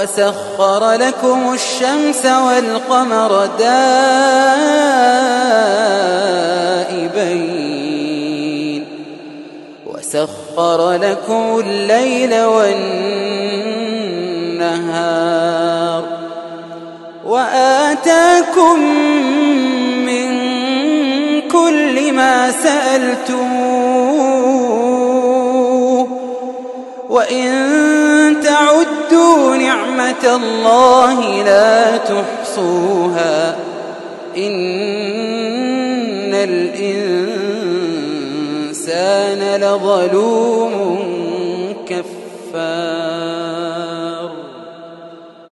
وسخر لكم الشمس والقمر دائبين. وسخر لكم الليل والنهار. وآتاكم من كل ما سألتموه. وإن تعدوا نعمة الله لا تحصوها. إن الإنسان لظلوم